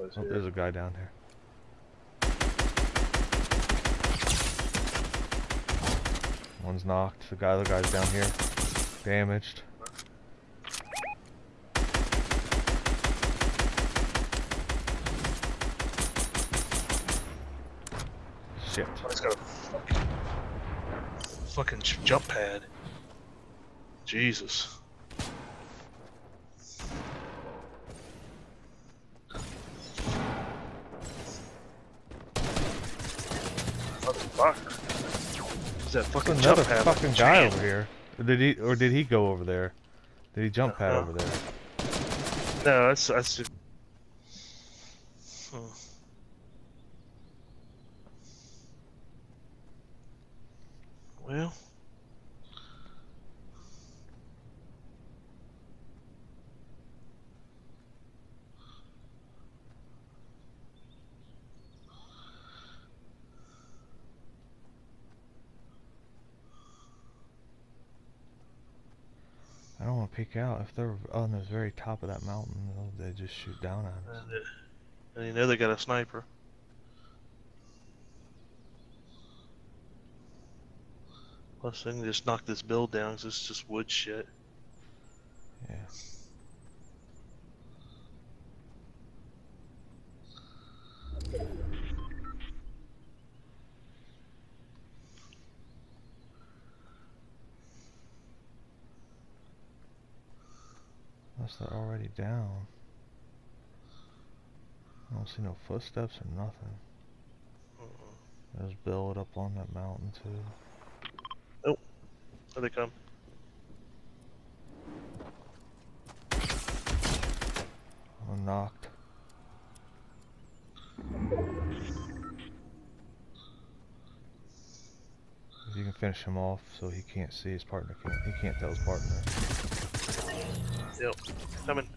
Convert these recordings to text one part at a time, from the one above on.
Was Oh, here. there's a guy down here. One's knocked. The guy, the guy's down here, damaged. Shit. A fucking, fucking jump pad. Jesus. Motherfucker. Is that fucking There's jump another pad? fucking guy over here. Did he, or did he go over there? Did he jump pad Uh-huh. over there? No, that's that's. Just... Hmm. Well. Want to peek out. If they're on the very top of that mountain, they'll- just shoot down at us. And, you know they got a sniper. Plus, they can just knock this build down 'cause it's just wood shit. Yeah. Unless they're already down. I don't see no footsteps or nothing. Uh-uh. There's build up on that mountain too. Here they come. One knocked. If you can finish him off so he can't see his partner, can't, he can't tell his partner. Yep. Coming.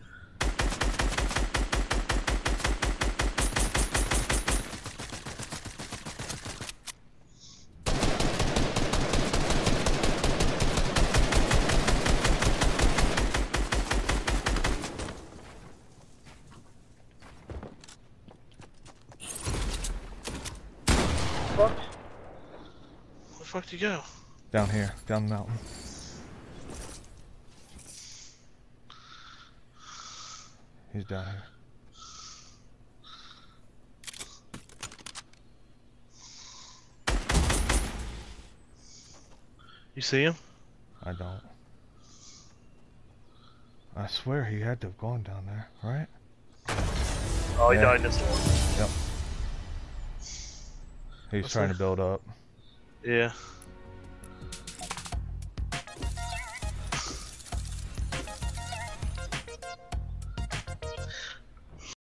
Fuck. Where the fuck do you go? Down here, down the mountain. He's down here. You see him? I don't. I swear he had to have gone down there, right? Oh, he Yeah. died in this one. Yep. He's What's trying that? to build up. Yeah.